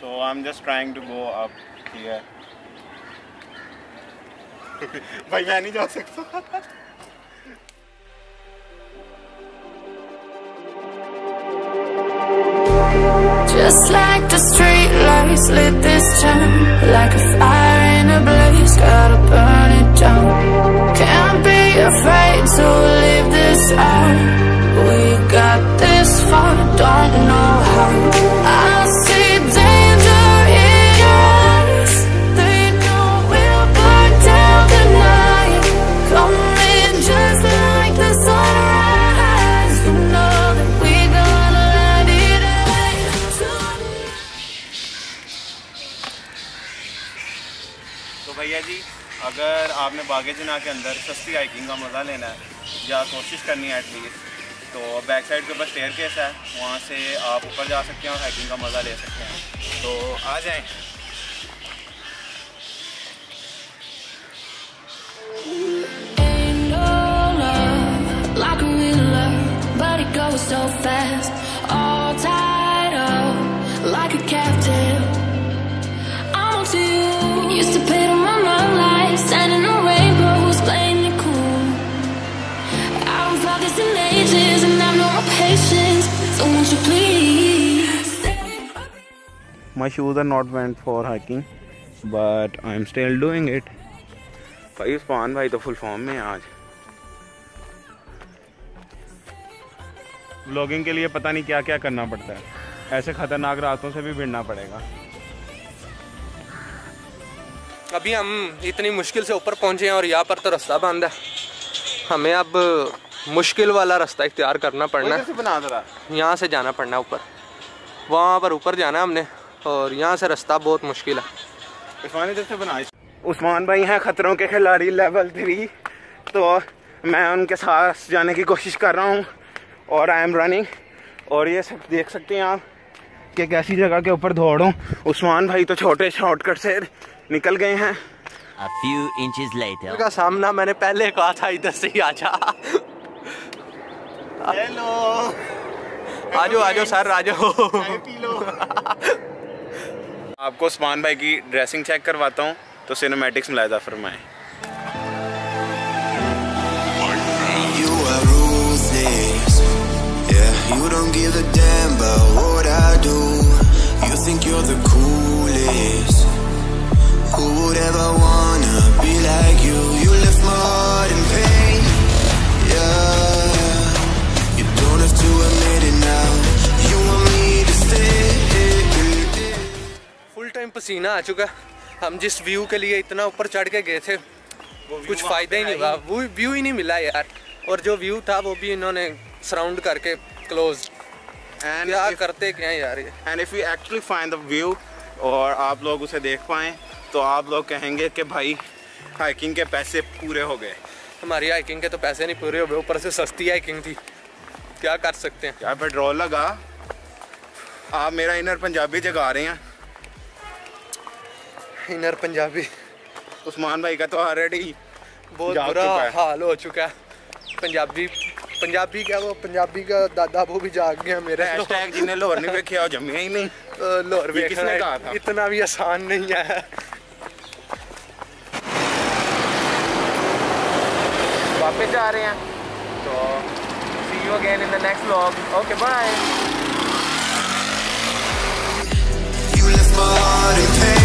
So I'm just trying to go up here. भाई मैं नहीं जा सकता Just like the street lights lit this town Like a fire in a blaze, gotta burn it down Can't be afraid to leave this जी अगर आपने बागे जना के अंदर सस्ती हाइकिंग का मज़ा लेना है, या कोशिश करनी है एटलीस्ट तो बैक साइड के ऊपर स्टेयर केस है, वहाँ से आप ऊपर जा सकते हैं और हाइकिंग का मज़ा ले सकते हैं। तो आ जाएँ। My shoes are not meant for hiking, but I'm still doing it. भाई उस्मान भाई तो फुल फॉर्म में आज। ब्लॉगिंग के लिए पता नहीं क्या क्या करना पड़ता है। ऐसे खतरनाक रास्तों से भी भिड़ना पड़ेगा। अभी हम इतनी मुश्किल से ऊपर पहुँचे हैं और यहाँ पर तो रास्ता बंद है। हमें अब मुश्किल वाला रास्ता इख्तियार करना पड़ना है कैसे बना दरा यहाँ से जाना पड़ना है ऊपर। वहाँ पर ऊपर जाना है हमने और यहाँ से रास्ता बहुत मुश्किल है। उस्मान भाई हैं खतरों के खिलाड़ी लेवल थ्री तो मैं उनके साथ जाने की कोशिश कर रहा हूँ और आई एम रनिंग और ये सब देख सकते हैं आप कि कैसी जगह के ऊपर दौड़ूं उस्मान भाई तो छोटे शॉर्टकट से निकल गए हैं। A few inches later. का सामना मैंने पहले कहा था इधर से ही आ जा। हेलो आजो आजो सर आजो पी लो आपको उस्मान भाई की ड्रेसिंग चेक करवाता हूँ तो सिनेमैटिक्स फरमाएँ are ruthless. Yeah, you don't give a damn about what I do. You think you're the coolest. Time पसीना आ चुका हम जिस व्यू के लिए इतना ऊपर चढ़ के गए थे कुछ फ़ायदा ही नहीं हुआ। वो व्यू ही नहीं मिला यार। और जो व्यू था वो भी इन्होंने सराउंड करके क्लोज एंड क्या करते क्या यार ये? And if you actually find the view और आप लोग उसे देख पाएँ तो आप लोग कहेंगे कि भाई हाइकिंग के पैसे पूरे हो गए। हमारी हाइकिंग के तो पैसे नहीं पूरे हो गए ऊपर से सस्ती हाइकिंग थी। क्या कर सकते हैं? यार पेट्रोल लगा। आप मेरा इनर पंजाबी जगा रहे हैं। इनर पंजाबी। उस्मान भाई का तो ऑलरेडी बहुत बुरा हाल हो चुका है। पंजाबी पंजाबी क्या वो पंजाबी का दादा वो भी जाग गया मेरा हैशटैग तो। जिन्हें लाहौर नहीं देखा जमे ही नहीं। लाहौर भी किसने कहा था? इतना भी आसान नहीं है। वापस जा रहे हैं। तो see you again in the next vlog okay bye You left my heart in pain